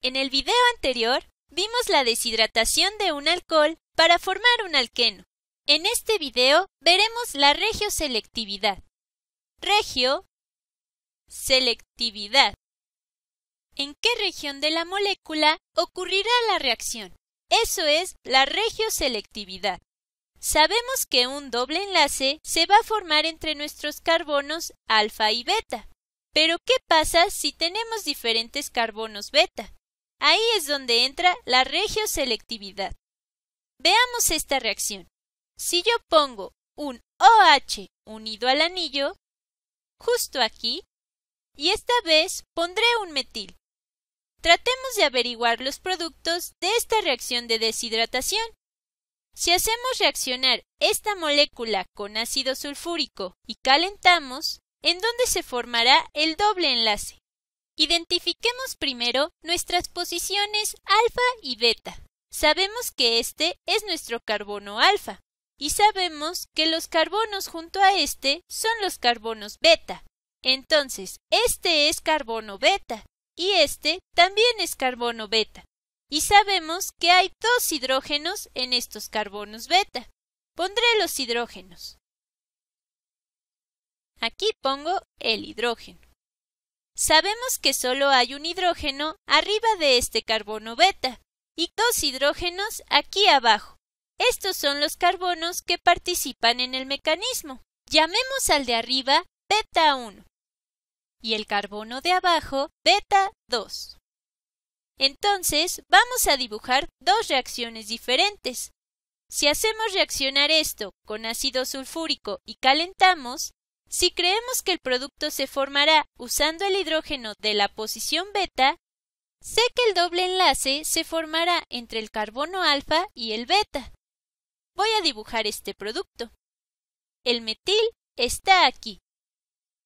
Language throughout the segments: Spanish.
En el video anterior vimos la deshidratación de un alcohol para formar un alqueno. En este video veremos la regioselectividad. Regio selectividad. ¿En qué región de la molécula ocurrirá la reacción? Eso es la regioselectividad. Sabemos que un doble enlace se va a formar entre nuestros carbonos alfa y beta. Pero ¿qué pasa si tenemos diferentes carbonos beta? Ahí es donde entra la regioselectividad. Veamos esta reacción. Si yo pongo un OH unido al anillo, justo aquí, y esta vez pondré un metil. Tratemos de averiguar los productos de esta reacción de deshidratación. Si hacemos reaccionar esta molécula con ácido sulfúrico y calentamos, ¿en dónde se formará el doble enlace? Identifiquemos primero nuestras posiciones alfa y beta. Sabemos que este es nuestro carbono alfa y sabemos que los carbonos junto a este son los carbonos beta. Entonces, este es carbono beta y este también es carbono beta. Y sabemos que hay dos hidrógenos en estos carbonos beta. Pondré los hidrógenos. Aquí pongo el hidrógeno. Sabemos que solo hay un hidrógeno arriba de este carbono beta y dos hidrógenos aquí abajo. Estos son los carbonos que participan en el mecanismo. Llamemos al de arriba beta 1 y el carbono de abajo beta 2. Entonces vamos a dibujar dos reacciones diferentes. Si hacemos reaccionar esto con ácido sulfúrico y calentamos, si creemos que el producto se formará usando el hidrógeno de la posición beta, sé que el doble enlace se formará entre el carbono alfa y el beta. Voy a dibujar este producto. El metil está aquí.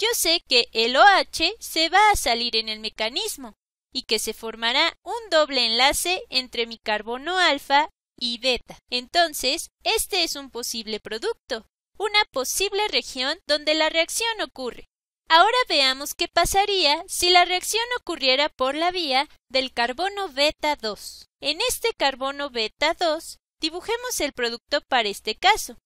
Yo sé que el OH se va a salir en el mecanismo y que se formará un doble enlace entre mi carbono alfa y beta. Entonces, este es un posible producto una posible región donde la reacción ocurre. Ahora veamos qué pasaría si la reacción ocurriera por la vía del carbono beta 2. En este carbono beta 2 dibujemos el producto para este caso.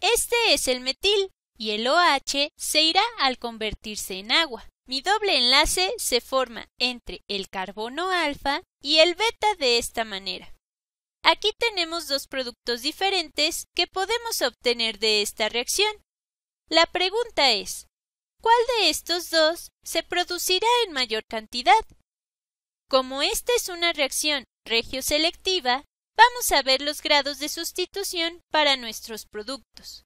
Este es el metil y el OH se irá al convertirse en agua. Mi doble enlace se forma entre el carbono alfa y el beta de esta manera. Aquí tenemos dos productos diferentes que podemos obtener de esta reacción. La pregunta es, ¿cuál de estos dos se producirá en mayor cantidad? Como esta es una reacción regioselectiva, vamos a ver los grados de sustitución para nuestros productos.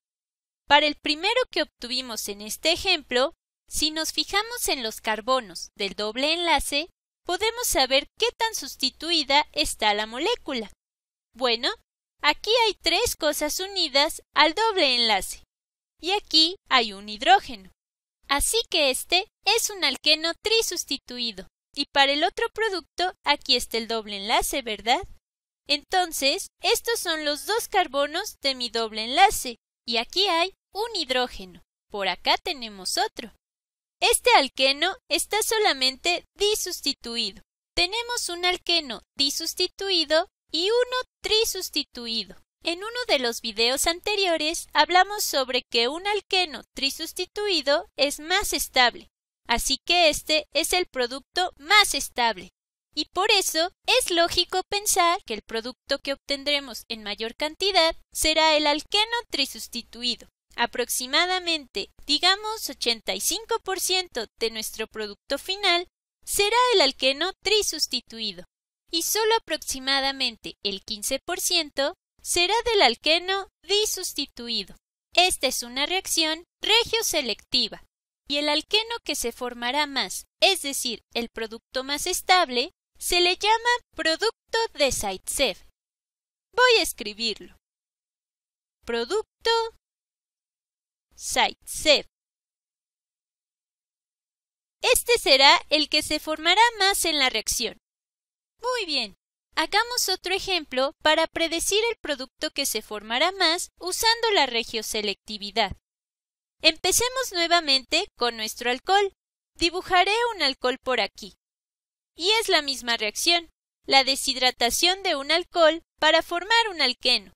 Para el primero que obtuvimos en este ejemplo, si nos fijamos en los carbonos del doble enlace, podemos saber qué tan sustituida está la molécula. Bueno, aquí hay tres cosas unidas al doble enlace. Y aquí hay un hidrógeno. Así que este es un alqueno trisustituido. Y para el otro producto, aquí está el doble enlace, ¿verdad? Entonces, estos son los dos carbonos de mi doble enlace. Y aquí hay un hidrógeno. Por acá tenemos otro. Este alqueno está solamente disustituido. Tenemos un alqueno disustituido y uno trisustituido. En uno de los videos anteriores hablamos sobre que un alqueno trisustituido es más estable, así que este es el producto más estable. Y por eso es lógico pensar que el producto que obtendremos en mayor cantidad será el alqueno trisustituido. Aproximadamente, digamos 85% de nuestro producto final será el alqueno trisustituido y solo aproximadamente el 15% será del alqueno disustituido. Esta es una reacción regioselectiva y el alqueno que se formará más, es decir, el producto más estable, se le llama producto de Zaitsev. Voy a escribirlo. Producto Zaitsev. Este será el que se formará más en la reacción. Muy bien. Hagamos otro ejemplo para predecir el producto que se formará más usando la regioselectividad. Empecemos nuevamente con nuestro alcohol. Dibujaré un alcohol por aquí. y es la misma reacción, la deshidratación de un alcohol para formar un alqueno.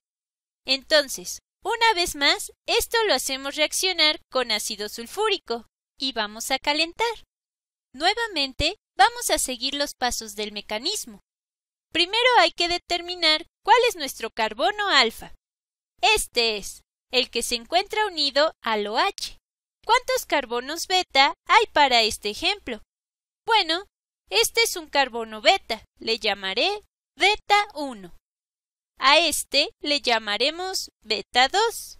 Entonces, una vez más, esto lo hacemos reaccionar con ácido sulfúrico y vamos a calentar. Nuevamente, vamos a seguir los pasos del mecanismo. Primero hay que determinar cuál es nuestro carbono alfa. Este es, el que se encuentra unido al OH. ¿Cuántos carbonos beta hay para este ejemplo? Bueno, este es un carbono beta, le llamaré beta 1. A este le llamaremos beta 2.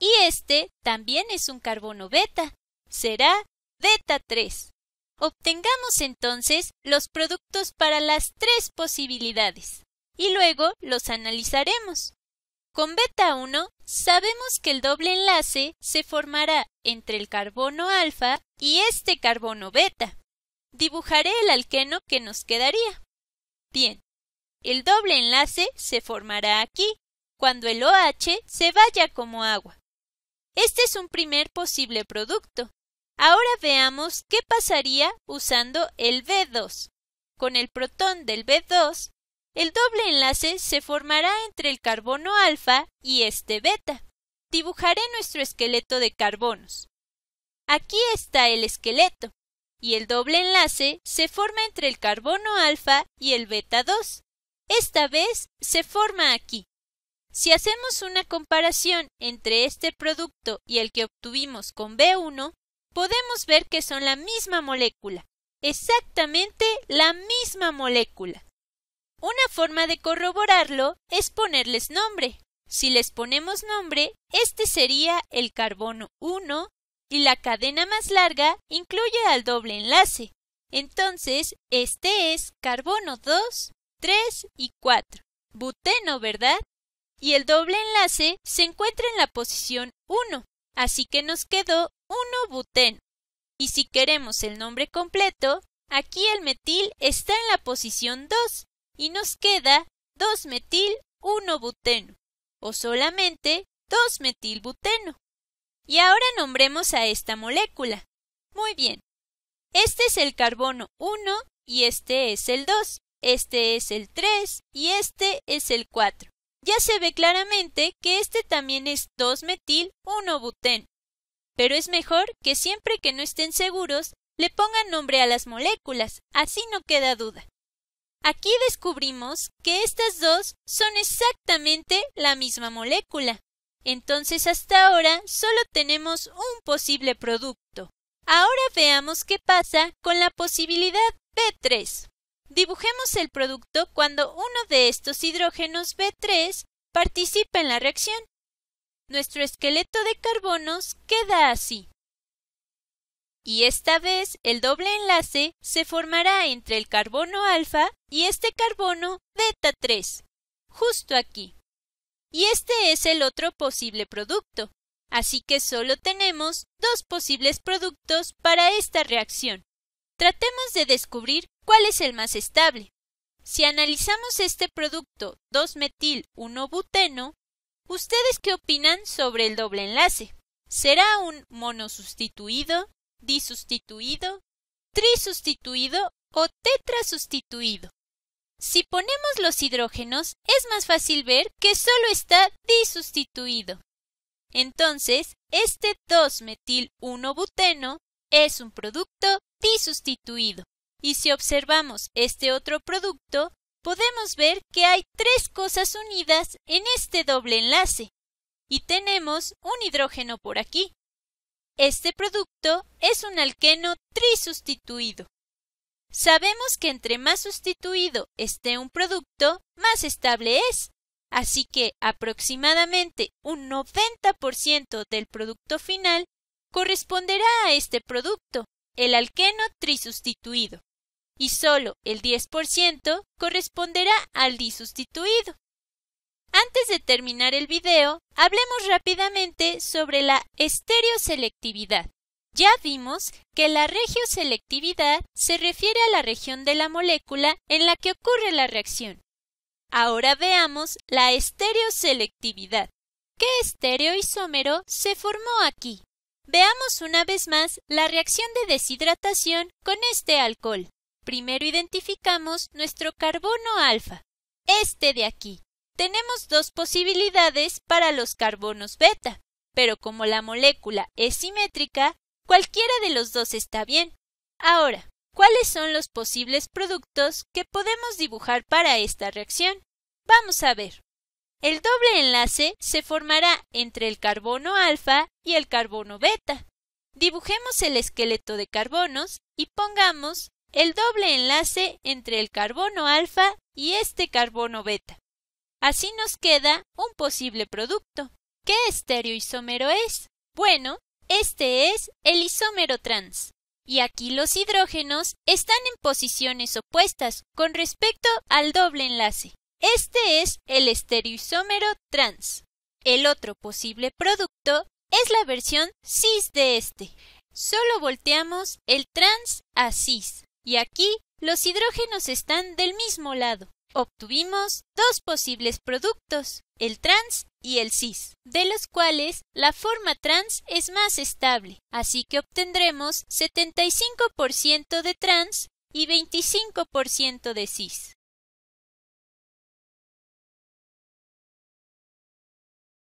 Y este también es un carbono beta, será beta 3. Obtengamos entonces los productos para las tres posibilidades y luego los analizaremos. Con beta 1 sabemos que el doble enlace se formará entre el carbono alfa y este carbono beta. Dibujaré el alqueno que nos quedaría. Bien, el doble enlace se formará aquí, cuando el OH se vaya como agua. Este es un primer posible producto. Ahora veamos qué pasaría usando el B2. Con el protón del B2, el doble enlace se formará entre el carbono alfa y este beta. Dibujaré nuestro esqueleto de carbonos. Aquí está el esqueleto, y el doble enlace se forma entre el carbono alfa y el beta 2. Esta vez se forma aquí. Si hacemos una comparación entre este producto y el que obtuvimos con B1, podemos ver que son la misma molécula, exactamente la misma molécula. Una forma de corroborarlo es ponerles nombre. Si les ponemos nombre, este sería el carbono 1 y la cadena más larga incluye al doble enlace. Entonces, este es carbono 2 3 y 4. Buteno, ¿verdad? Y el doble enlace se encuentra en la posición 1, así que nos quedó 1-buteno. Y si queremos el nombre completo, aquí el metil está en la posición 2 y nos queda 2-metil-1-buteno o solamente 2-metilbuteno. Y ahora nombremos a esta molécula. Muy bien. Este es el carbono 1 y este es el 2 este es el 3 y este es el 4. Ya se ve claramente que este también es 2-metil 1-buteno. Pero es mejor que siempre que no estén seguros le pongan nombre a las moléculas, así no queda duda. Aquí descubrimos que estas dos son exactamente la misma molécula. Entonces hasta ahora solo tenemos un posible producto. Ahora veamos qué pasa con la posibilidad B3. Dibujemos el producto cuando uno de estos hidrógenos B3 participa en la reacción. Nuestro esqueleto de carbonos queda así. Y esta vez el doble enlace se formará entre el carbono alfa y este carbono beta 3, justo aquí. Y este es el otro posible producto. Así que solo tenemos dos posibles productos para esta reacción. Tratemos de descubrir cuál es el más estable. Si analizamos este producto 2-metil-1-buteno, ¿ustedes qué opinan sobre el doble enlace? ¿Será un monosustituido, disustituido, trisustituido o tetrasustituido? Si ponemos los hidrógenos, es más fácil ver que solo está disustituido. Entonces, este 2-metil-1-buteno es un producto disustituido. Y si observamos este otro producto, podemos ver que hay tres cosas unidas en este doble enlace. Y tenemos un hidrógeno por aquí. Este producto es un alqueno trisustituido. Sabemos que entre más sustituido esté un producto, más estable es. Así que aproximadamente un 90% del producto final corresponderá a este producto, el alqueno trisustituido, y solo el 10% corresponderá al disustituido. Antes de terminar el video, hablemos rápidamente sobre la estereoselectividad. Ya vimos que la regioselectividad se refiere a la región de la molécula en la que ocurre la reacción. Ahora veamos la estereoselectividad. ¿Qué estereoisómero se formó aquí? Veamos una vez más la reacción de deshidratación con este alcohol. Primero identificamos nuestro carbono alfa, este de aquí. Tenemos dos posibilidades para los carbonos beta, pero como la molécula es simétrica, cualquiera de los dos está bien. Ahora, ¿cuáles son los posibles productos que podemos dibujar para esta reacción? Vamos a ver. El doble enlace se formará entre el carbono alfa y el carbono beta. Dibujemos el esqueleto de carbonos y pongamos el doble enlace entre el carbono alfa y este carbono beta. Así nos queda un posible producto. ¿Qué estereoisómero es? Bueno, este es el isómero trans. Y aquí los hidrógenos están en posiciones opuestas con respecto al doble enlace. Este es el estereoisómero trans. El otro posible producto es la versión cis de este. Solo volteamos el trans a cis. Y aquí los hidrógenos están del mismo lado. Obtuvimos dos posibles productos, el trans y el cis, de los cuales la forma trans es más estable, así que obtendremos 75% de trans y 25% de cis.